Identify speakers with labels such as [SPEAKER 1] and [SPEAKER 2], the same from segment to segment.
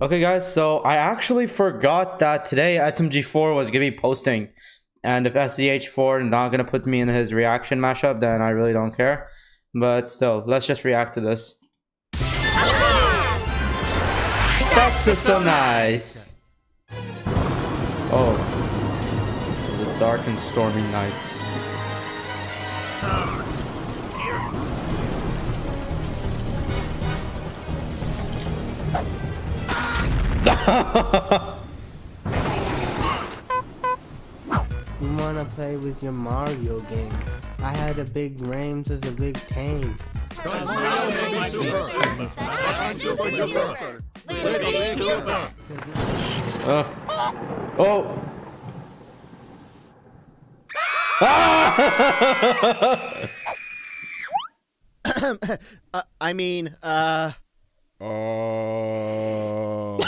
[SPEAKER 1] Okay, guys, so I actually forgot that today SMG4 was gonna be posting. And if SCH4 not gonna put me in his reaction mashup, then I really don't care. But still, let's just react to this. That's just so nice. Oh. It was a dark and stormy night. Oh.
[SPEAKER 2] You wanna play with your Mario game? I had a big Rames as a big Tames.
[SPEAKER 1] Uh, oh.
[SPEAKER 3] uh, I mean, uh.
[SPEAKER 4] Oh.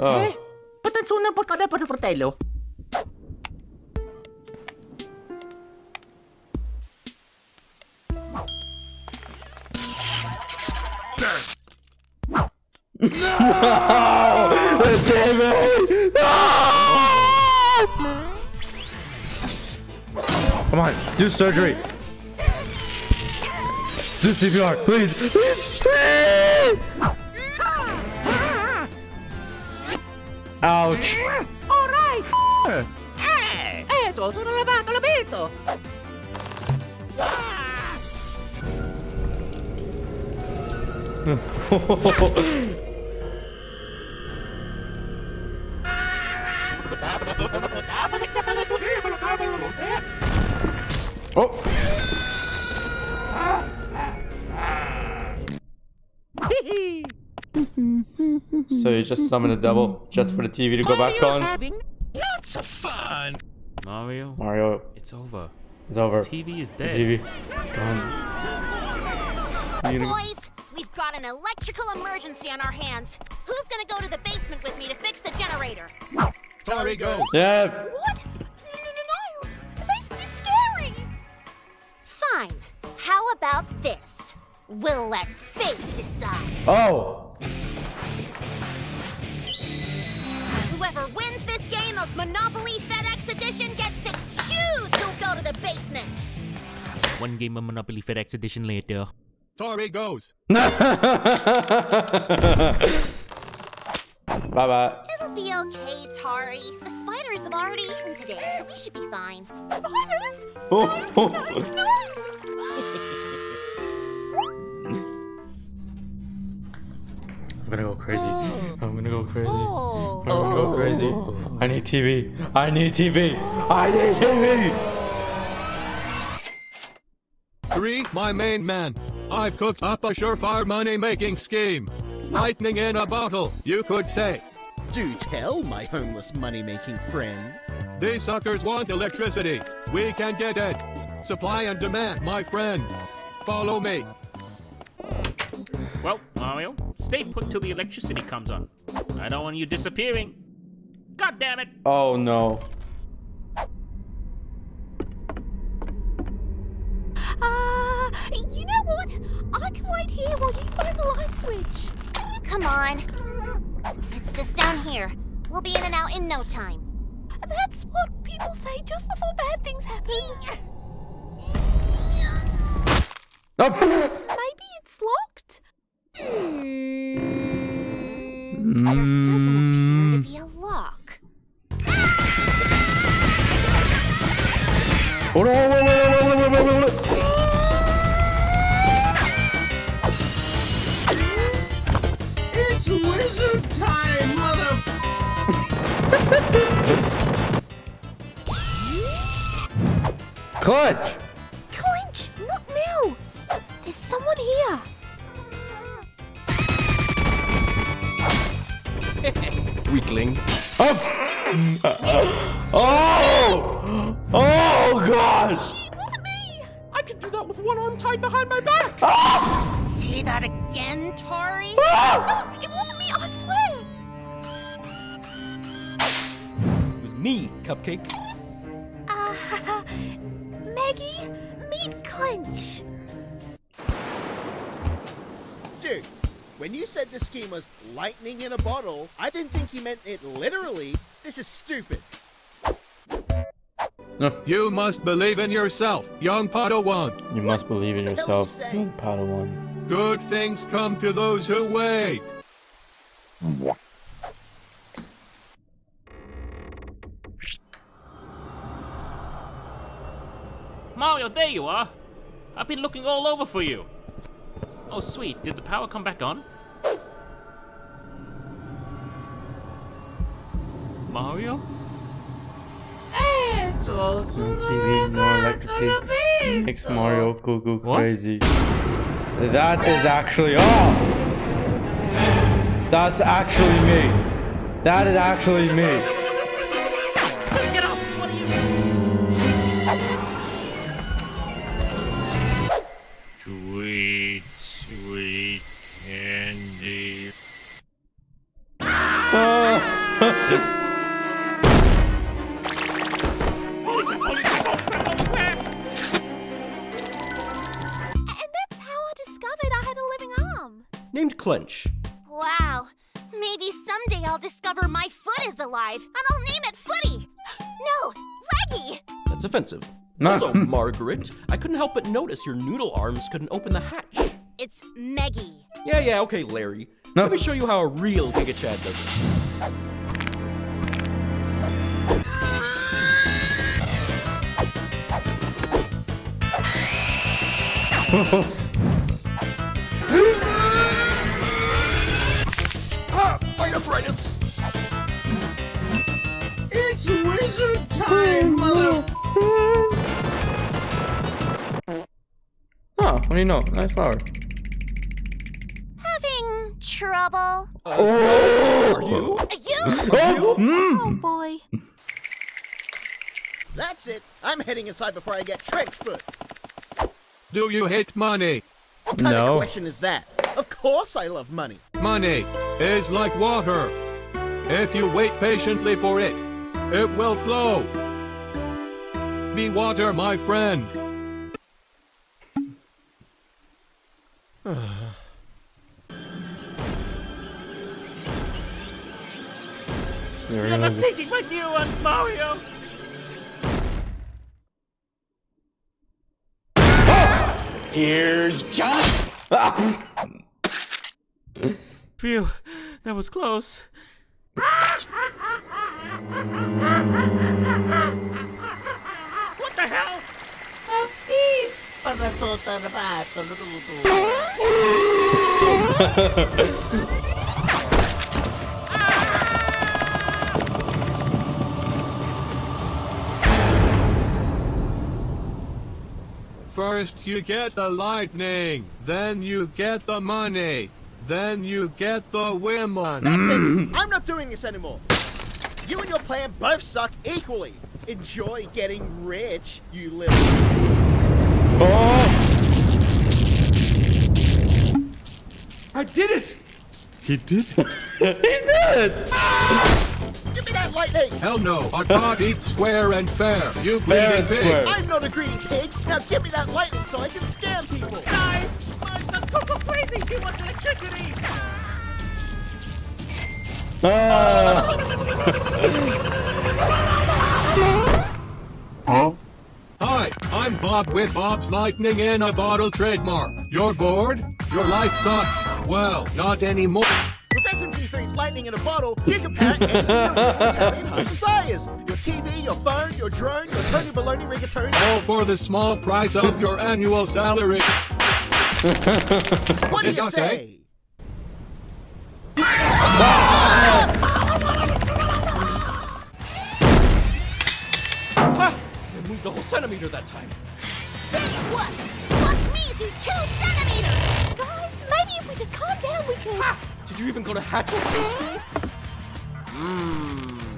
[SPEAKER 1] Oh.
[SPEAKER 3] Ba't ang sunan po ka na sa Portello?
[SPEAKER 1] Damn it! Come on, do surgery. Do CPR, please, please, please! Ouch!
[SPEAKER 3] Alright! Eh, eto, sono lavato, l'abito!
[SPEAKER 1] you just summon a devil just for the TV to go back on?
[SPEAKER 5] Lots of fun. Mario,
[SPEAKER 1] Mario,
[SPEAKER 5] it's over.
[SPEAKER 1] it's over.
[SPEAKER 5] TV is
[SPEAKER 1] The
[SPEAKER 5] dead.
[SPEAKER 1] TV, it's gone.
[SPEAKER 6] Boys, we've got an electrical emergency on our hands. Who's gonna go to the basement with me to fix the generator?
[SPEAKER 4] Tari, goes.
[SPEAKER 1] Yeah,
[SPEAKER 6] What? No, no, no, no. The basement is scary. Fine. How about this? We'll let fate decide.
[SPEAKER 1] oh!
[SPEAKER 6] Whoever wins this game of Monopoly FedEx Edition gets to choose who'll go to the basement.
[SPEAKER 5] One game of Monopoly FedEx edition later.
[SPEAKER 4] Tari, goes.
[SPEAKER 1] Bye bye.
[SPEAKER 6] It'll be okay, Tari. The spiders have already eaten today, so we should be fine. Spiders?
[SPEAKER 1] Oh, oh.
[SPEAKER 6] No!
[SPEAKER 1] I'm gonna go crazy. Oh. I'm gonna go crazy.
[SPEAKER 6] Oh.
[SPEAKER 1] I'm gonna go oh. crazy. I need TV. I need TV. I need TV.
[SPEAKER 4] Three, my main man. I've cooked up a surefire money-making scheme. Lightning in a bottle, you could say.
[SPEAKER 3] Do tell, my homeless money-making friend.
[SPEAKER 4] These suckers want electricity. We can get it. Supply and demand, my friend. Follow me.
[SPEAKER 5] Well, Mario, stay put till the electricity comes on. I don't want you disappearing. God damn it!
[SPEAKER 1] Oh no.
[SPEAKER 6] Uh, you know what? I can wait here while you find the light switch. Come on. It's just down here. We'll be in and out in no time. That's what people say just before bad things happen.
[SPEAKER 1] Oh.
[SPEAKER 6] There doesn't appear to be a lock.
[SPEAKER 1] Oh no! wait, wait, wait, wait, wait, wait, wait.
[SPEAKER 2] wizard time, motherfucker!
[SPEAKER 1] Clutch.
[SPEAKER 4] Weakling.
[SPEAKER 1] Oh. oh. Oh God.
[SPEAKER 6] It wasn't me!
[SPEAKER 5] I could do that with one arm tied behind my back!
[SPEAKER 6] Say that again, Tari.
[SPEAKER 1] Ah!
[SPEAKER 6] No, it wasn't me, I swear!
[SPEAKER 7] It was me, Cupcake.
[SPEAKER 6] Uh, Maggie, meet Clinch.
[SPEAKER 3] Dude, when you said this scheme was lightning in a bottle, I didn't think you meant it literally. This is stupid.
[SPEAKER 4] You must believe in yourself, young Padawan.
[SPEAKER 1] You must believe in
[SPEAKER 3] What the hell are you
[SPEAKER 1] yourself,
[SPEAKER 3] saying?
[SPEAKER 1] young Padawan.
[SPEAKER 4] Good things come to those who wait.
[SPEAKER 5] Mario, there you are. I've been looking all over for you. Oh, sweet. Did the power come back on? Mario?
[SPEAKER 1] No TV, no electricity. Makes Mario go go
[SPEAKER 5] What?
[SPEAKER 1] crazy. That is actually oh. That's actually me. That is actually me.
[SPEAKER 8] Clench.
[SPEAKER 6] Wow. Maybe someday I'll discover my foot is alive and I'll name it Footy. No, Leggy.
[SPEAKER 8] That's offensive.
[SPEAKER 1] Nah.
[SPEAKER 8] Also, Margaret, I couldn't help but notice your noodle arms couldn't open the hatch.
[SPEAKER 6] It's Meggy.
[SPEAKER 8] Yeah, yeah, okay, Larry.
[SPEAKER 1] No.
[SPEAKER 8] Let me show you how a real Giga Chad does it. ah,
[SPEAKER 1] you know? Nice flower.
[SPEAKER 6] Having trouble?
[SPEAKER 8] Are you?
[SPEAKER 6] You?
[SPEAKER 1] Oh, mm.
[SPEAKER 6] Oh boy.
[SPEAKER 3] That's it. I'm heading inside before I get trench foot.
[SPEAKER 4] Do you hate money?
[SPEAKER 3] What kind
[SPEAKER 1] No.
[SPEAKER 3] of question is that? Of course I love money.
[SPEAKER 4] Money is like water. If you wait patiently for it, it will flow. Be water, my friend.
[SPEAKER 5] You're not taking my new ones, Mario!
[SPEAKER 7] Here's John.
[SPEAKER 5] Phew, that was close.
[SPEAKER 4] First you get the lightning, then you get the money, then you get the women.
[SPEAKER 3] That's it. Mm. I'm not doing this anymore. You and your plan both suck equally. Enjoy getting rich, you little.
[SPEAKER 1] Oh,
[SPEAKER 8] I did it!
[SPEAKER 1] he did. he did.
[SPEAKER 3] Give me that lightning!
[SPEAKER 4] Hell no, I can't eat square and fair. You
[SPEAKER 1] Fair
[SPEAKER 4] greedy
[SPEAKER 1] and
[SPEAKER 4] pig.
[SPEAKER 1] square.
[SPEAKER 3] I'm not a greedy pig. Now give me that lightning so I can scam people.
[SPEAKER 5] Guys, I'm not Coco crazy! He wants electricity!
[SPEAKER 1] Ah. huh?
[SPEAKER 4] Hi, I'm Bob with Bob's Lightning in a Bottle trademark. You're bored? Your life sucks. Well, not anymore.
[SPEAKER 3] With SMG3's lightning in a bottle, you can pack anything your little Italian heart desires. Your TV, your phone, your drone, your Tony Baloney rigatoni.
[SPEAKER 4] All for the small price of your annual salary.
[SPEAKER 3] What do you
[SPEAKER 4] does,
[SPEAKER 3] say?
[SPEAKER 8] Ha! I moved a whole centimeter that time.
[SPEAKER 6] Say what? Me do two centimeters! Guys, maybe if we just calm down, we could.
[SPEAKER 8] Ha! Did you even go to Hatchel?
[SPEAKER 6] Look,
[SPEAKER 9] eh? hmm.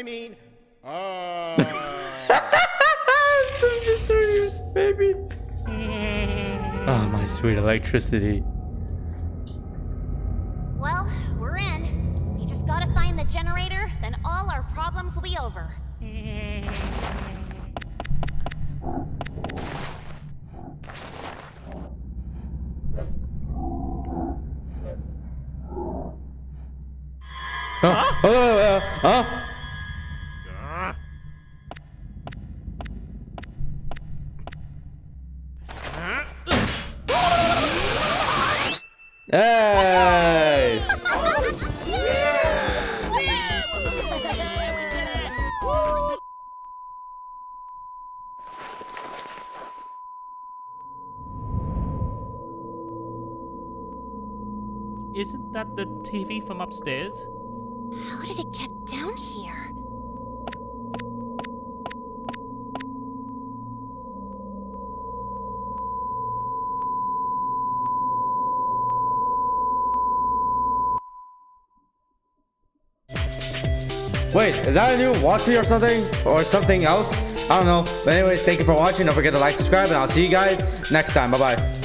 [SPEAKER 3] I mean, uh.
[SPEAKER 1] baby. Oh, my sweet electricity.
[SPEAKER 6] Well, we're in. We just gotta find the generator, then all our problems will be over.
[SPEAKER 1] Huh? Oh, uh, huh? Hey!
[SPEAKER 5] Isn't that the TV from upstairs?
[SPEAKER 6] How did it get down here?
[SPEAKER 1] Wait, is that a new watch me or something? Or something else? I don't know. But anyways, thank you for watching. Don't forget to like, subscribe, and I'll see you guys next time. Bye-bye.